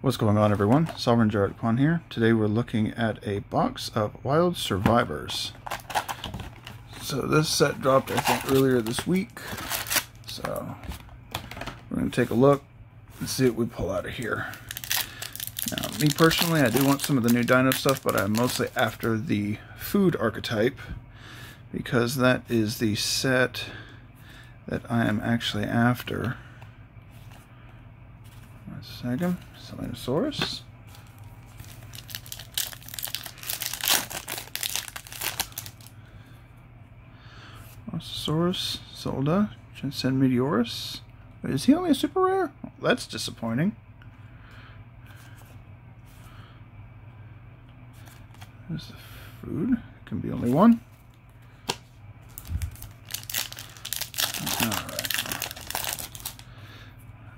What's going on everyone? Sovereign Jarod Kwan here. Today we're looking at a box of Wild Survivors. So this set dropped I think earlier this week. So we're going to take a look and see what we pull out of here. Now me personally I do want some of the new dino stuff but I'm mostly after the food archetype because that is the set that I am actually after. One second. Selenosaurus. Mosasaurus, Solda, Transcend Meteorus. Wait, is he only a super rare? Oh, that's disappointing. There's the food. It can be only one.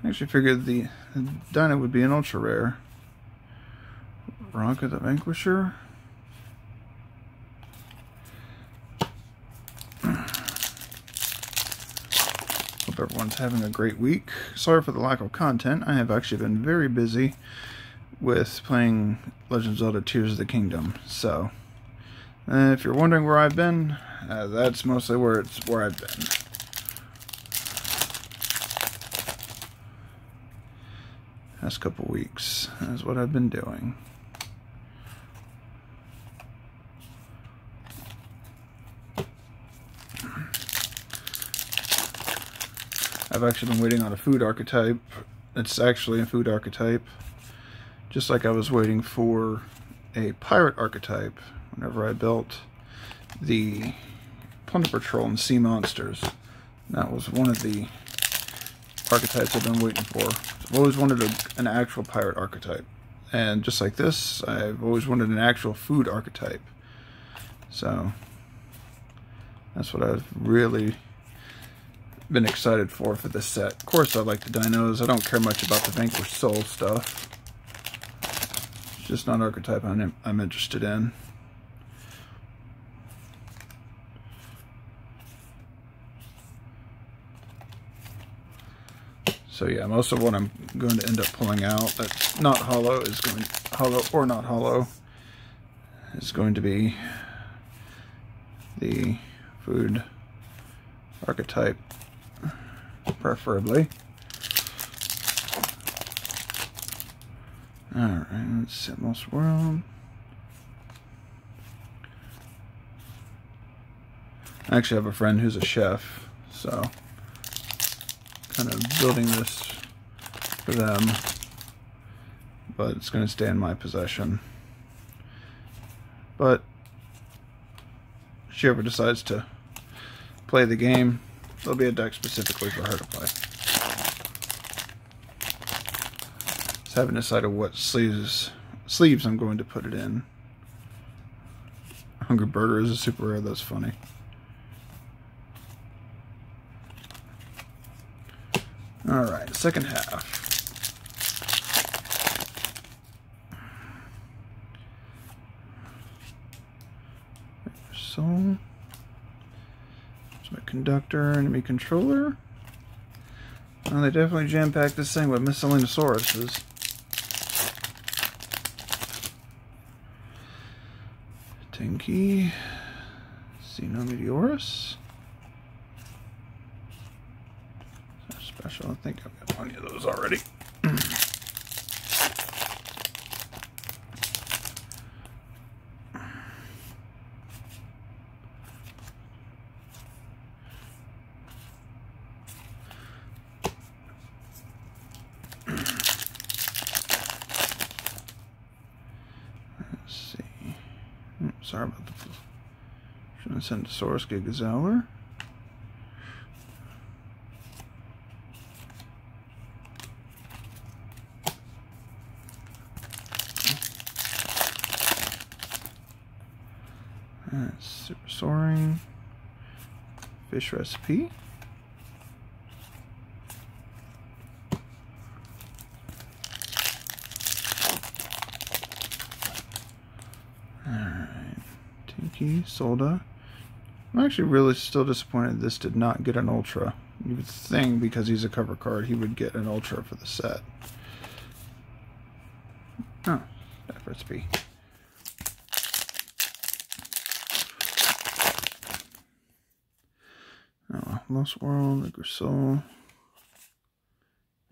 I actually figured the, Dino would be an ultra rare. Ronka the Vanquisher. Hope everyone's having a great week. Sorry for the lack of content. I have actually been very busy with playing Legend of Zelda Tears of the Kingdom. So, uh, if you're wondering where I've been, uh, that's mostly where it's where I've been. Last couple weeks. That's what I've been doing. I've actually been waiting on a food archetype. It's actually a food archetype. Just like I was waiting for a pirate archetype whenever I built the Plunder Patrol and Sea Monsters. That was one of the archetypes I've been waiting for. I've always wanted a, an actual pirate archetype. And just like this, I've always wanted an actual food archetype. So, that's what I've really been excited for for this set. Of course, I like the dinos. I don't care much about the Vanquished Soul stuff. It's just not archetype I'm, I'm interested in. So yeah, most of what I'm going to end up pulling out that's not hollow is going hollow or not hollow is going to be the food archetype preferably. Alright, let's see most world. I actually have a friend who's a chef, so kind of building this for them, but it's going to stay in my possession. But if she ever decides to play the game, there'll be a deck specifically for her to play. Just haven't decided what sleeves sleeves I'm going to put it in. Hungry Burger is a super rare, that's funny. All right, second half. So, it's my conductor, enemy controller. Oh, they definitely jam-packed this thing with Miscellaneousaurus. Tenki, Xenometeorus. Special. I think I've got plenty of those already. Let's see. Hmm, sorry about the. Should have sent Source Gigazower. That's super soaring. Fish recipe. Alright. Tinky, Solda. I'm actually really still disappointed this did not get an Ultra. You would think because he's a cover card he would get an Ultra for the set. Oh, that recipe. Oh, Lost World, Grisol,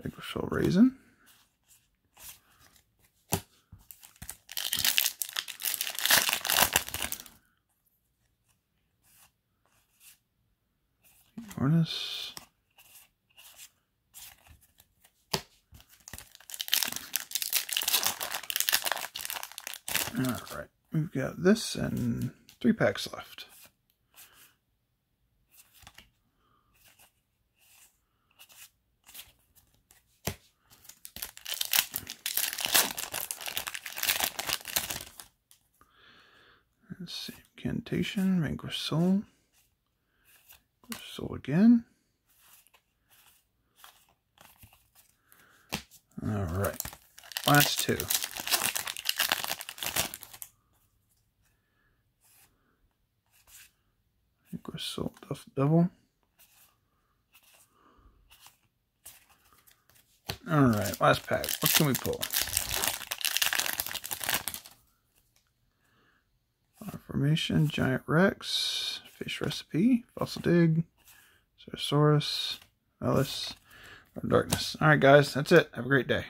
Grisol Raisin. Harness. All right, we've got this and three packs left. Let's see, Incantation, Vanquish Soul. Soul again. All right, last two. Vanquish Soul Duff Double. All right, last pack. What can we pull? Formation, Giant Rex, Fish Recipe, Fossil Dig, Ceratosaurus, Ellis, Darkness. All right, guys, that's it. Have a great day.